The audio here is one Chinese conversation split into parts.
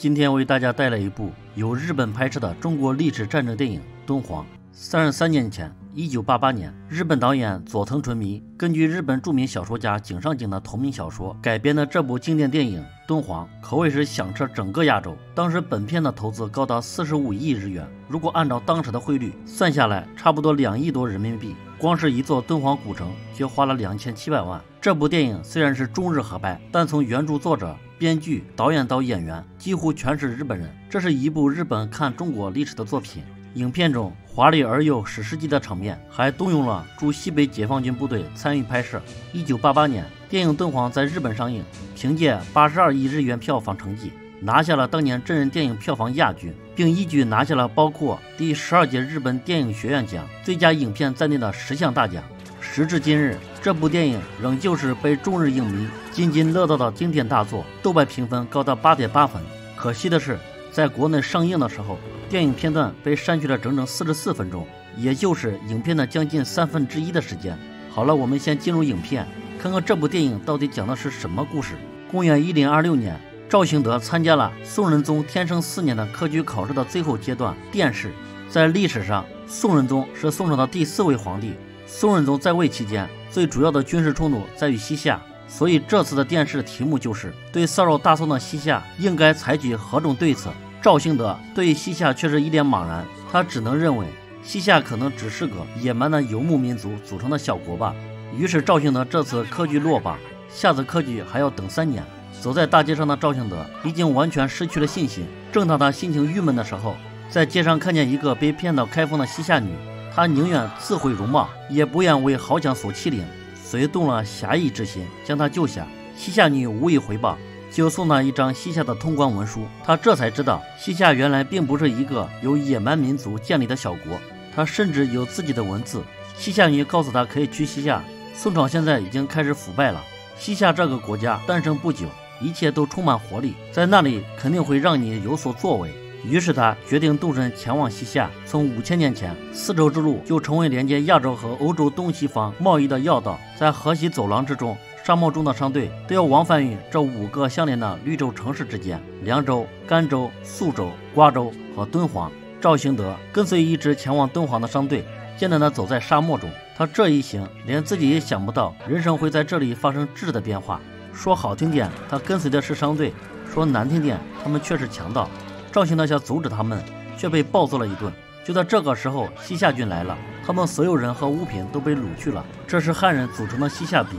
今天为大家带来一部由日本拍摄的中国历史战争电影《敦煌》。三十三年前，一九八八年，日本导演佐藤纯弥根据日本著名小说家井上景的同名小说改编的这部经典电影《敦煌》，可谓是响彻整个亚洲。当时本片的投资高达四十五亿日元，如果按照当时的汇率算下来，差不多两亿多人民币。光是一座敦煌古城就花了两千七百万。这部电影虽然是中日合拍，但从原著作者。编剧、导演到演员几乎全是日本人，这是一部日本看中国历史的作品。影片中华丽而又史诗级的场面，还动用了驻西北解放军部队参与拍摄。一九八八年，电影《敦煌》在日本上映，凭借八十二亿日元票房成绩，拿下了当年真人电影票房亚军，并一举拿下了包括第十二届日本电影学院奖、最佳影片在内的十项大奖。时至今日，这部电影仍旧是被中日影迷津津乐道的经典大作，豆瓣评分高达八点八分。可惜的是，在国内上映的时候，电影片段被删去了整整四十四分钟，也就是影片的将近三分之一的时间。好了，我们先进入影片，看看这部电影到底讲的是什么故事。公元一零二六年，赵兴德参加了宋仁宗天圣四年的科举考试的最后阶段殿试。在历史上，宋仁宗是宋朝的第四位皇帝。宋仁宗在位期间，最主要的军事冲突在于西夏，所以这次的电视题目就是对骚扰大宋的西夏应该采取何种对策。赵兴德对西夏却是一脸茫然，他只能认为西夏可能只是个野蛮的游牧民族组成的小国吧。于是赵兴德这次科举落榜，下次科举还要等三年。走在大街上的赵兴德已经完全失去了信心。正当他心情郁闷的时候，在街上看见一个被骗到开封的西夏女。他宁愿自毁容貌，也不愿为豪强所欺凌，遂动了侠义之心，将他救下。西夏女无以回报，就送他一张西夏的通关文书。他这才知道，西夏原来并不是一个由野蛮民族建立的小国，他甚至有自己的文字。西夏女告诉他可以去西夏。宋朝现在已经开始腐败了，西夏这个国家诞生不久，一切都充满活力，在那里肯定会让你有所作为。于是他决定动身前往西夏。从五千年前，丝绸之路就成为连接亚洲和欧洲东西方贸易的要道。在河西走廊之中，沙漠中的商队都要往返于这五个相连的绿洲城市之间：凉州、甘州、肃州、瓜州和敦煌。赵兴德跟随一支前往敦煌的商队，艰难地走在沙漠中。他这一行，连自己也想不到，人生会在这里发生质的变化。说好听点，他跟随的是商队；说难听点，他们却是强盗。赵兴德想阻止他们，却被暴揍了一顿。就在这个时候，西夏军来了，他们所有人和物品都被掳去了。这是汉人组成的西夏兵，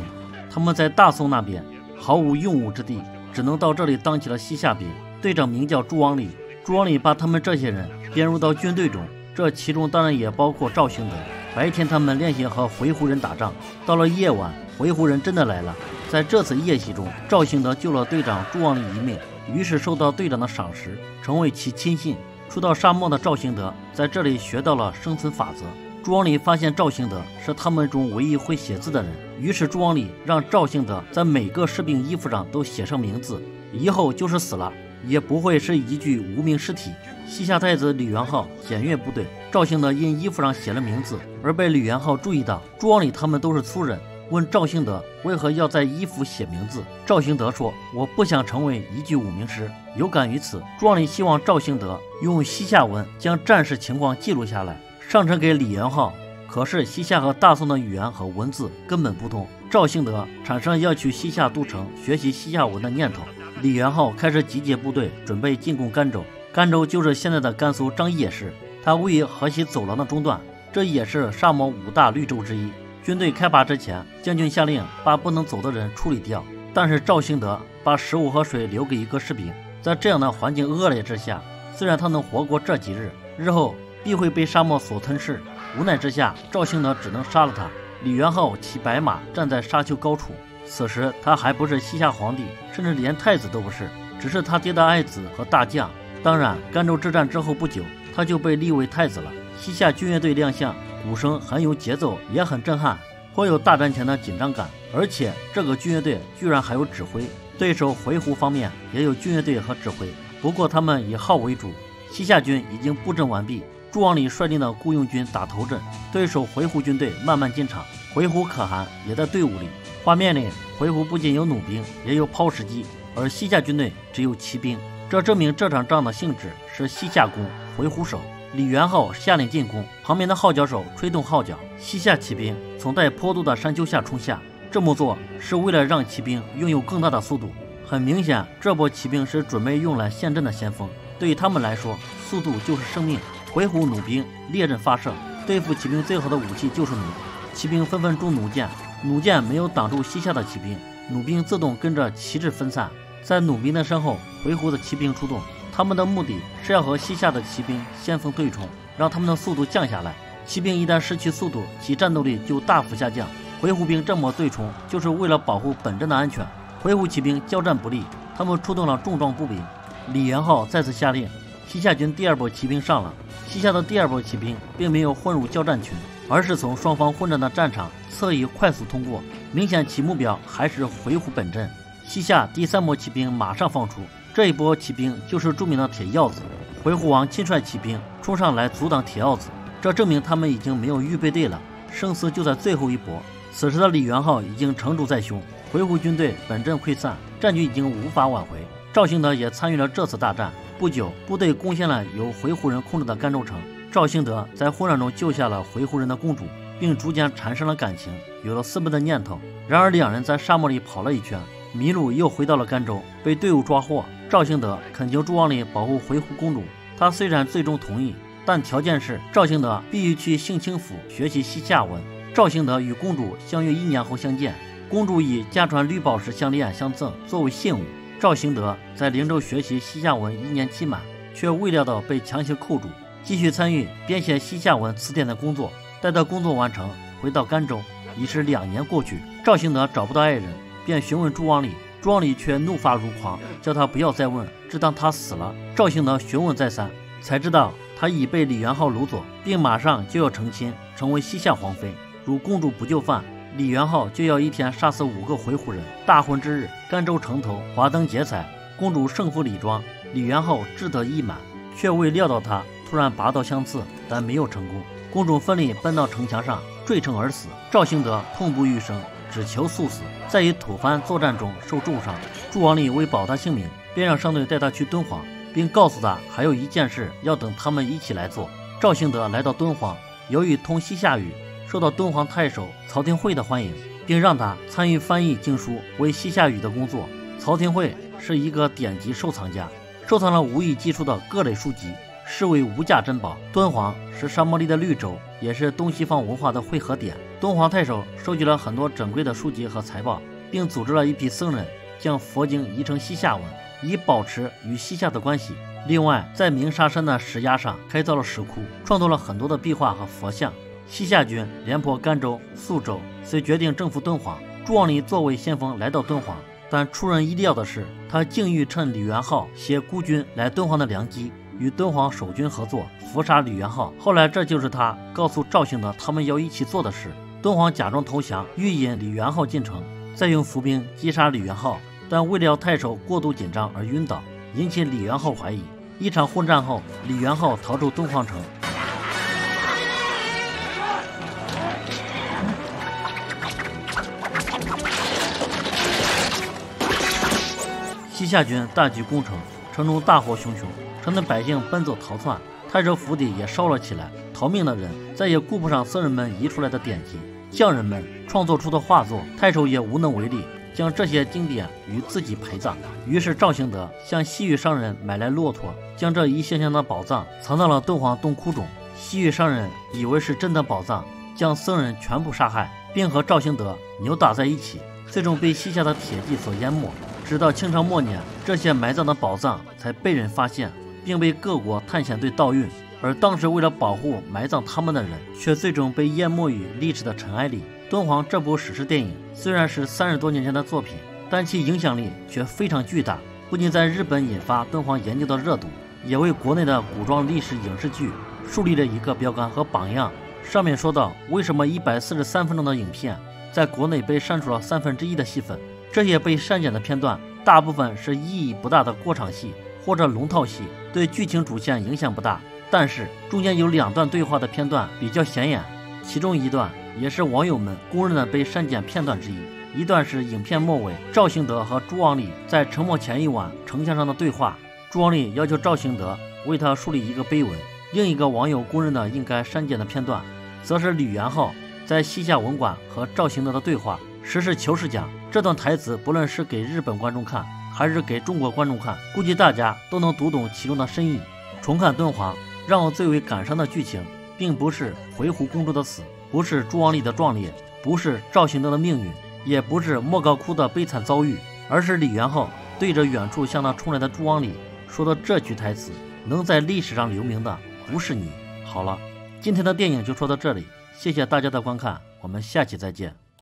他们在大宋那边毫无用武之地，只能到这里当起了西夏兵。队长名叫朱王礼，朱王礼把他们这些人编入到军队中，这其中当然也包括赵兴德。白天他们练习和回鹘人打仗，到了夜晚，回鹘人真的来了。在这次夜袭中，赵兴德救了队长朱王礼一命。于是受到队长的赏识，成为其亲信。初到沙漠的赵兴德在这里学到了生存法则。朱王礼发现赵兴德是他们中唯一会写字的人，于是朱王礼让赵兴德在每个士兵衣服上都写上名字，以后就是死了也不会是一具无名尸体。西夏太子李元昊检阅部队，赵兴德因衣服上写了名字而被李元昊注意到。朱王礼他们都是粗人。问赵兴德为何要在衣服写名字？赵兴德说：“我不想成为一具无名尸。”有感于此，朱王礼希望赵兴德用西夏文将战事情况记录下来，上呈给李元昊。可是西夏和大宋的语言和文字根本不通，赵兴德产生要去西夏都城学习西夏文的念头。李元昊开始集结部队，准备进攻甘州。甘州就是现在的甘肃张掖市，它位于河西走廊的中段，这也是沙漠五大绿洲之一。军队开拔之前，将军下令把不能走的人处理掉。但是赵兴德把食物和水留给一个士兵。在这样的环境恶劣之下，虽然他能活过这几日，日后必会被沙漠所吞噬。无奈之下，赵兴德只能杀了他。李元昊骑白马站在沙丘高处，此时他还不是西夏皇帝，甚至连太子都不是，只是他爹的爱子和大将。当然，甘州之战之后不久，他就被立为太子了。西夏军乐队亮相。鼓声很有节奏，也很震撼，颇有大战前的紧张感。而且这个军乐队居然还有指挥。对手回鹘方面也有军乐队和指挥，不过他们以号为主。西夏军已经布阵完毕，朱王礼率领的雇佣军打头阵，对手回鹘军队慢慢进场。回鹘可汗也在队伍里。画面里，回鹘不仅有弩兵，也有抛石机，而西夏军队只有骑兵。这证明这场仗的性质是西夏攻，回鹘守。李元昊下令进攻，旁边的号角手吹动号角，西夏骑兵从带坡度的山丘下冲下。这么做是为了让骑兵拥有更大的速度。很明显，这波骑兵是准备用来陷阵的先锋。对于他们来说，速度就是生命。回鹘弩兵列阵发射，对付骑兵最好的武器就是弩。骑兵纷纷中弩箭，弩箭没有挡住西夏的骑兵，弩兵自动跟着旗帜分散。在弩兵的身后，回鹘的骑兵出动，他们的目的是要和西夏的骑兵先锋对冲，让他们的速度降下来。骑兵一旦失去速度，其战斗力就大幅下降。回鹘兵这么对冲，就是为了保护本阵的安全。回鹘骑兵交战不利，他们出动了重装步兵。李元昊再次下令，西夏军第二波骑兵上了。西夏的第二波骑兵并没有混入交战群，而是从双方混战的战场侧翼快速通过，明显其目标还是回鹘本阵。西夏第三波骑兵马上放出，这一波骑兵就是著名的铁鹞子。回鹘王亲率骑兵冲上来阻挡铁鹞子，这证明他们已经没有预备队了，生死就在最后一搏。此时的李元昊已经成竹在胸，回鹘军队本阵溃散，战局已经无法挽回。赵兴德也参与了这次大战。不久，部队攻陷了由回鹘人控制的甘州城。赵兴德在混乱中救下了回鹘人的公主，并逐渐产生了感情，有了私奔的念头。然而，两人在沙漠里跑了一圈，迷路，又回到了甘州，被队伍抓获。赵兴德恳求朱王礼保护回鹘公主，他虽然最终同意，但条件是赵兴德必须去兴清府学习西夏文。赵兴德与公主相约一年后相见，公主以家传绿宝石项链相赠作为信物。赵兴德在灵州学习西夏文一年期满，却未料到被强行扣住，继续参与编写西夏文词典的工作。待到工作完成，回到甘州，已是两年过去。赵兴德找不到爱人，便询问朱王礼，庄里却怒发如狂，叫他不要再问，只当他死了。赵兴德询问再三，才知道他已被李元昊掳走，并马上就要成亲，成为西夏皇妃。如公主不就范，李元昊就要一天杀死五个回鹘人。大婚之日，甘州城头华灯结彩，公主盛服礼庄，李元昊志得意满，却未料到他突然拔刀相刺，但没有成功。公主奋力奔到城墙上，坠城而死。赵兴德痛不欲生，只求速死，在与吐蕃作战中受重伤。朱王礼为保他性命，便让商队带他去敦煌，并告诉他还有一件事要等他们一起来做。赵兴德来到敦煌，由于通西夏语。受到敦煌太守曹廷惠的欢迎，并让他参与翻译经书为西夏语的工作。曹廷惠是一个典籍收藏家，收藏了无以计数的各类书籍，视为无价珍宝。敦煌是沙漠里的绿洲，也是东西方文化的汇合点。敦煌太守收集了很多珍贵的书籍和财宝，并组织了一批僧人将佛经译成西夏文，以保持与西夏的关系。另外，在鸣沙山的石崖上开凿了石窟，创作了很多的壁画和佛像。西夏军廉颇甘州、肃州，遂决定征服敦煌。朱王礼作为先锋来到敦煌，但出人意料的是，他竟欲趁李元昊携孤军来敦煌的良机，与敦煌守军合作，伏杀李元昊。后来，这就是他告诉赵兴的他们要一起做的事。敦煌假装投降，欲引李元昊进城，再用伏兵击杀李元昊，但未料太守过度紧张而晕倒，引起李元昊怀疑。一场混战后，李元昊逃出敦煌城。西夏军大举攻城，城中大火熊熊，城内百姓奔走逃窜，太守府邸也烧了起来。逃命的人再也顾不上僧人们移出来的典籍，匠人们创作出的画作，太守也无能为力，将这些经典与自己陪葬。于是赵兴德向西域商人买来骆驼，将这一箱箱的宝藏藏到了敦煌洞窟中。西域商人以为是真的宝藏，将僧人全部杀害，并和赵兴德扭打在一起，最终被西夏的铁骑所淹没。直到清朝末年，这些埋葬的宝藏才被人发现，并被各国探险队盗运。而当时为了保护埋葬他们的人，却最终被淹没于历史的尘埃里。敦煌这部史诗电影虽然是三十多年前的作品，但其影响力却非常巨大，不仅在日本引发敦煌研究的热度，也为国内的古装历史影视剧树立了一个标杆和榜样。上面说到，为什么一百四十三分钟的影片在国内被删除了三分之一的戏份？这些被删减的片段，大部分是意义不大的过场戏或者龙套戏，对剧情主线影响不大。但是中间有两段对话的片段比较显眼，其中一段也是网友们公认的被删减片段之一。一段是影片末尾赵兴德和朱王礼在沉默前一晚城墙上的对话，朱王丽要求赵兴德为他树立一个碑文。另一个网友公认的应该删减的片段，则是李元昊在西夏文馆和赵兴德的对话。实事求是讲，这段台词不论是给日本观众看，还是给中国观众看，估计大家都能读懂其中的深意。重看敦煌，让我最为感伤的剧情，并不是回鹘公主的死，不是朱王丽的壮烈，不是赵兴德的命运，也不是莫高窟的悲惨遭遇，而是李元昊对着远处向他冲来的朱王丽说的这句台词：“能在历史上留名的。”不是你。好了，今天的电影就说到这里，谢谢大家的观看，我们下期再见。